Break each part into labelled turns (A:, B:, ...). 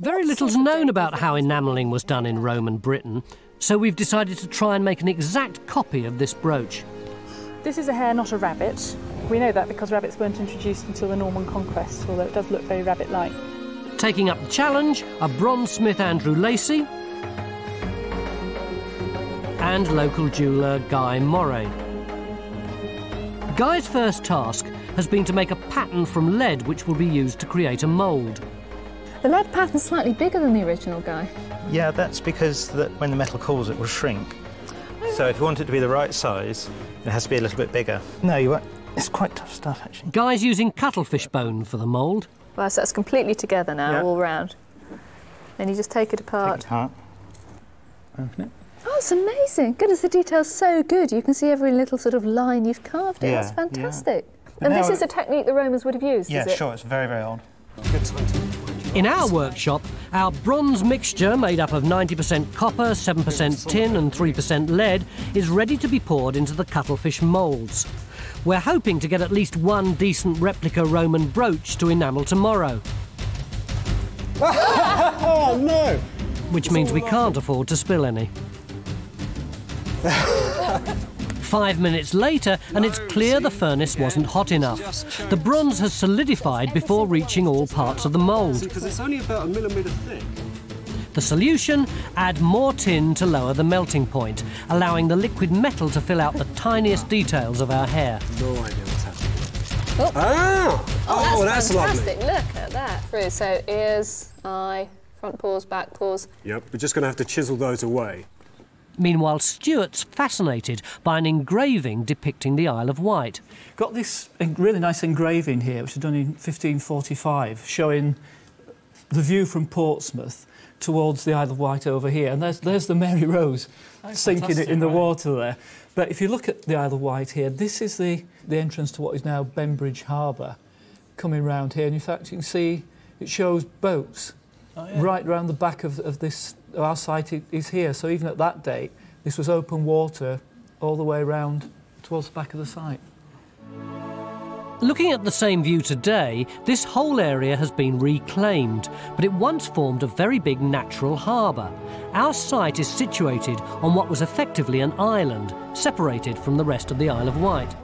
A: Very little's known about how enamelling was done in Roman Britain, so we've decided to try and make an exact copy of this brooch.
B: This is a hare, not a rabbit. We know that because rabbits weren't introduced until the Norman conquest, although it does look very rabbit-like.
A: Taking up the challenge are bronzesmith Andrew Lacey and local jeweller Guy Moray. Guy's first task has been to make a pattern from lead which will be used to create a mould.
C: The lead pattern's slightly bigger than the original guy.
D: Yeah, that's because that when the metal cools it will shrink. So if you want it to be the right size, it has to be a little bit bigger. No, you won't. It's quite tough stuff, actually.
A: Guy's using cuttlefish bone for the mould.
C: Well, so that's completely together now,
D: Yeah.
C: all round. Then you just take it apart.
D: Take it apart. Open it.
C: Oh, it's amazing. Goodness, the detail's so good. You can see every little sort of line you've carved in.
D: Yeah,
C: That's fantastic.
D: But
C: And
D: now
C: this is a technique the Romans would have used,
D: Yeah,
C: is it?
D: sure, it's very, very old.
A: In our workshop, our bronze mixture, made up of 90% copper, 7% tin, and 3% lead, is ready to be poured into the cuttlefish moulds. We're hoping to get at least one decent replica Roman brooch to enamel tomorrow.
E: Oh no!
A: Which means we can't afford to spill any. Five minutes later, and it's clear the furnace wasn't hot enough. The bronze has solidified before reaching all parts of the mould.
E: Because it's only about a millimetre thick.
A: The solution? Add more tin to lower the melting point, allowing the liquid metal to fill out the tiniest details of our hare.
E: No idea what's happening.
C: Oh.
E: Ah!
C: Oh, that's,
E: lovely.
C: fantastic. Look at that. Through. So ears, eye, front paws, back paws.
E: Yep, we're just going to have to chisel those away.
A: Meanwhile, Stewart's fascinated by an engraving depicting the Isle of Wight.
F: Got this really nice engraving here, which was done in 1545, showing the view from Portsmouth towards the Isle of Wight over here. And there's, there's the Mary Rose sinking
A: fantastic,
F: in the
A: right.
F: water there. But if you look at the Isle of Wight here, this is the, the entrance to what is now Bembridge Harbour, coming round here. And in fact, you can see it shows boats oh, right round the back of, of this. Our site is here. So even at that date, this was open water all the way round towards the back of the site.
A: Looking at the same view today, this whole area has been reclaimed, but it once formed a very big natural harbour. Our site is situated on what was effectively an island, separated from the rest of the Isle of Wight.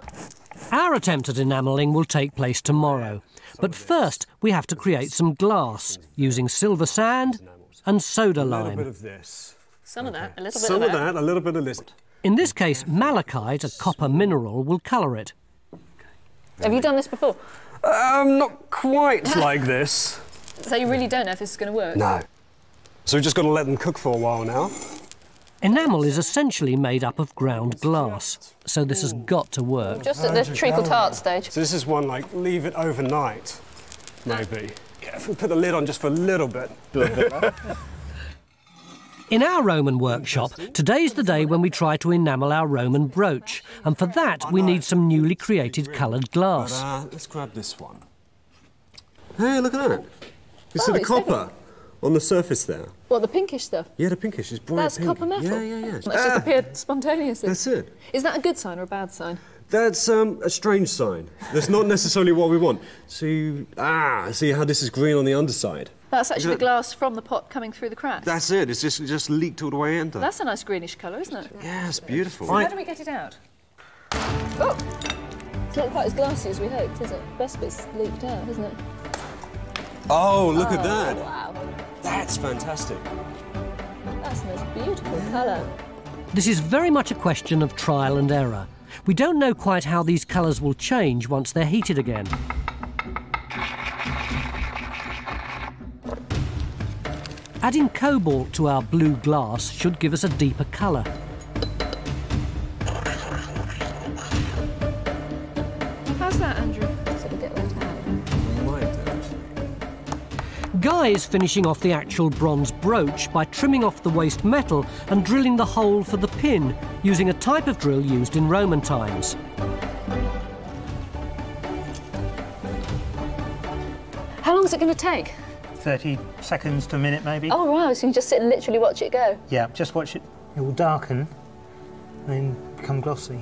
A: Our attempt at enamelling will take place tomorrow, but first we have to create some glass using silver sand and soda
E: A little bit
A: lime.
E: of this.
C: Some of that, a little
E: Some
C: bit
E: of that, a little bit of this.
A: In this case, malachite, a copper mineral, will colour it.
C: Have you done this before?
E: Um, not quite like this.
C: So you really don't know if this is going to work?
E: No. So we're just going to let them cook for a while now.
A: Enamel is essentially made up of ground glass, so this has got to work.
C: Just at the treacle tart stage.
E: So this is one like leave it overnight, maybe. Yeah, if we put the lid on just for a little bit.
A: In our Roman workshop, today's the day when we try to enamel our Roman brooch, and for that we need some newly created coloured
E: But,
A: glass.
E: uh, let's grab this one. Hey, look at that. You see
C: Oh,
E: the
C: it's
E: copper on the surface there?
C: What, the pinkish stuff?
E: Yeah, the pinkish is bright
C: That's
E: pink.
C: copper metal?
E: Yeah, yeah, yeah.
C: It's just
E: Ah,
C: appeared spontaneously.
E: That's it.
C: Is that a good sign or a bad sign?
E: That's um, a strange sign. That's not necessarily what we want. See, ah, see how this is green on the underside?
C: That's actually
E: Look
C: the glass from the pot coming through the crack.
E: That's it. It's just just leaked all the way into.
C: That's a nice greenish colour, isn't it?
E: yeah, it's beautiful.
C: How do we get it out? Oh! It's not quite as glassy as we hoped, is it? Best bit's leaked out, isn't it?
E: Oh, look at
C: Oh,
E: that.
C: Wow.
E: That's fantastic.
C: That's the most beautiful colour.
A: This is very much a question of trial and error. We don't know quite how these colours will change once they're heated again. Adding cobalt to our blue glass should give us a deeper colour. Guy is finishing off the actual bronze brooch by trimming off the waste metal and drilling the hole for the pin using a type of drill used in Roman times.
C: How long is it going to take?
D: 30 seconds to a minute, maybe.
C: Oh, wow, so you can just sit and literally watch it go.
D: Yeah, just watch it. It will darken and then become glossy.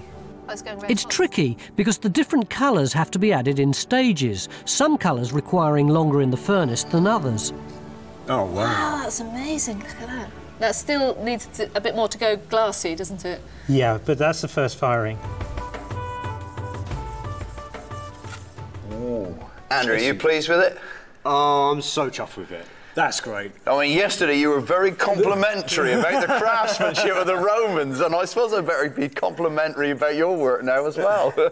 C: It's going red
A: It's
C: hot.
A: tricky because the different colours have to be added in stages, some colours requiring longer in the furnace than others.
E: Oh, wow.
C: Wow, that's amazing. Look at that. That still needs to, a bit more to go glassy, doesn't it?
D: Yeah, but that's the first firing.
G: Oh, Andrew, are you pleased with it?
E: Oh, I'm so chuffed with it. That's great.
G: I mean, yesterday you were very complimentary about the craftsmanship of the Romans, and I suppose I'd better be complimentary about your work now as well.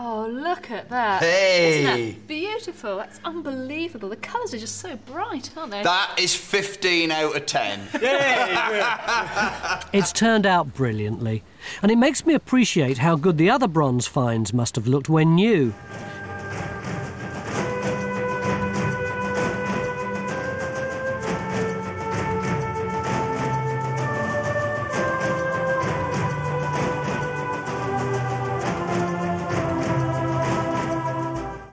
C: Oh, look at that.
G: Hey.
C: Isn't that beautiful? That's unbelievable. The colours are just so bright, aren't they?
G: that is 15 out of 10.
A: It's turned out brilliantly, and it makes me appreciate how good the other bronze finds must have looked when new.